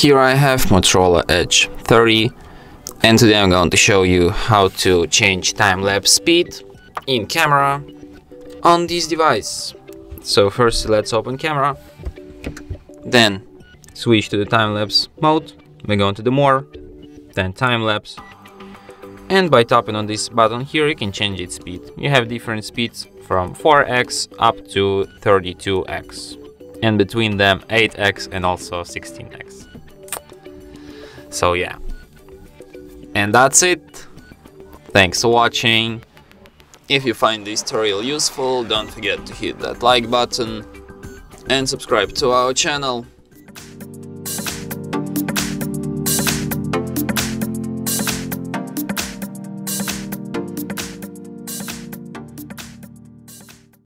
Here I have Motorola Edge 30 and today I'm going to show you how to change time-lapse speed in camera on this device. So first let's open camera, then switch to the time-lapse mode, we go into the more, then time-lapse and by tapping on this button here you can change its speed. You have different speeds from 4x up to 32x and between them 8x and also 16x. So yeah. And that's it. Thanks for watching. If you find this tutorial useful, don't forget to hit that like button and subscribe to our channel.